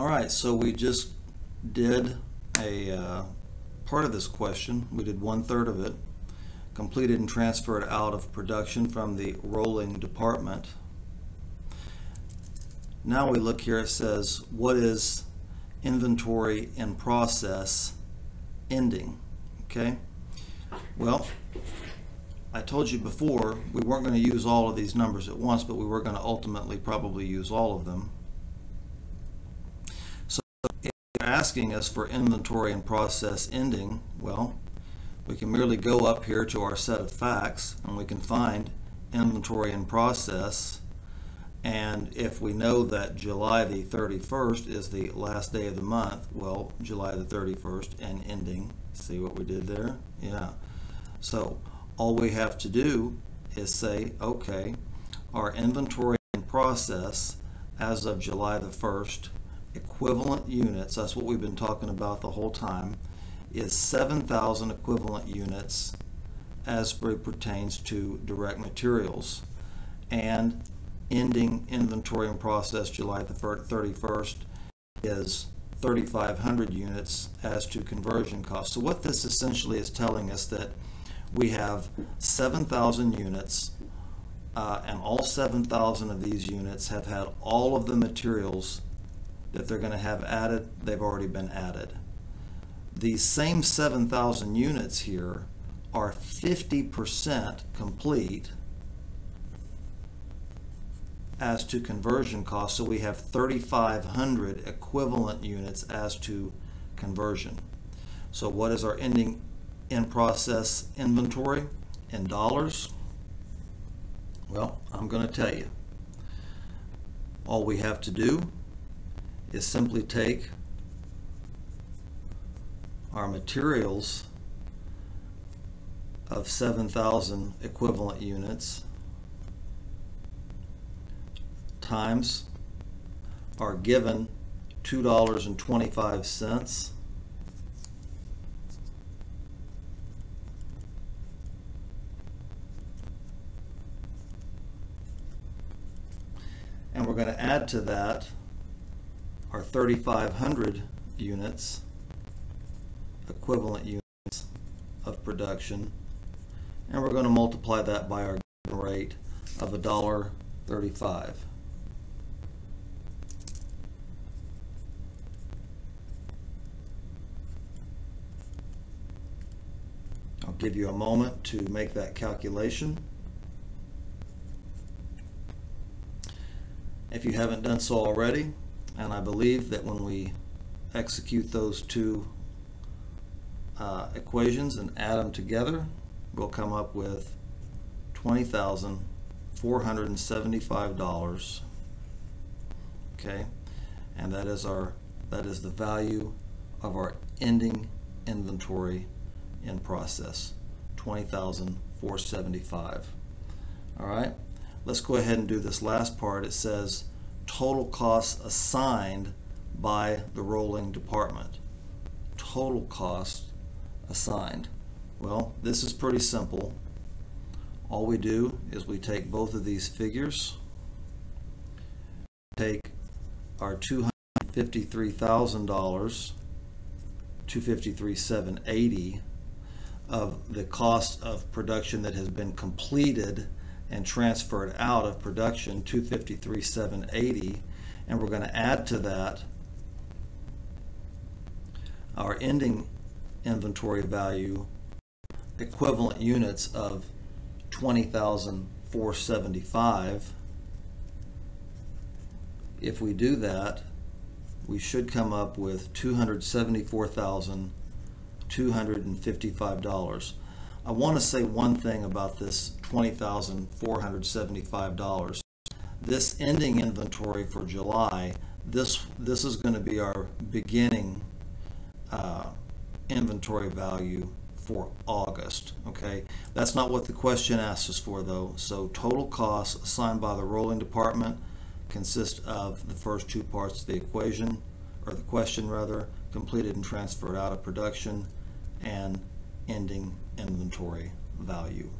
All right, so we just did a uh, part of this question. We did one third of it, completed and transferred out of production from the rolling department. Now we look here, it says, what is inventory in process ending? Okay, well, I told you before, we weren't going to use all of these numbers at once, but we were going to ultimately probably use all of them. So if you're asking us for inventory and process ending, well, we can merely go up here to our set of facts and we can find inventory and process. And if we know that July the 31st is the last day of the month, well, July the 31st and ending. See what we did there? Yeah. So all we have to do is say, okay, our inventory and process as of July the 1st, equivalent units, that's what we've been talking about the whole time, is 7,000 equivalent units as it pertains to direct materials. And ending inventory and process July the 31st is 3,500 units as to conversion costs. So what this essentially is telling us that we have 7,000 units, uh, and all 7,000 of these units have had all of the materials that they're going to have added, they've already been added. These same 7,000 units here are 50% complete as to conversion cost. so we have 3,500 equivalent units as to conversion. So what is our ending in-process inventory in dollars? Well, I'm going to tell you. All we have to do is simply take our materials of 7,000 equivalent units times our given $2.25 And we're going to add to that our 3,500 units, equivalent units of production. And we're going to multiply that by our rate of $1.35. I'll give you a moment to make that calculation. if you haven't done so already. And I believe that when we execute those two uh, equations and add them together, we'll come up with $20,475. Okay, and that is our that is the value of our ending inventory in process, 20,475. All right. Let's go ahead and do this last part. It says total costs assigned by the rolling department. Total cost assigned. Well, this is pretty simple. All we do is we take both of these figures, take our $253,000, 253,780 of the cost of production that has been completed and transferred out of production 253,780 and we're going to add to that our ending inventory value equivalent units of 20,475 if we do that we should come up with $274,255 I want to say one thing about this $20,475. This ending inventory for July, this, this is going to be our beginning uh, inventory value for August. Okay, that's not what the question asks us for though. So total costs assigned by the rolling department consist of the first two parts of the equation, or the question rather, completed and transferred out of production, and ending inventory value.